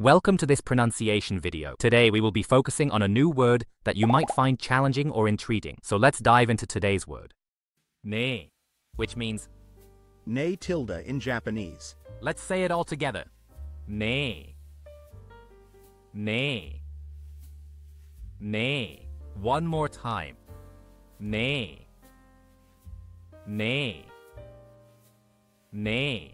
Welcome to this pronunciation video. Today we will be focusing on a new word that you might find challenging or intriguing. So let's dive into today's word. Ne, which means Ne tilde in Japanese. let's say it all together. Ne. Ne. Ne. One more time. Ne. Ne. Ne.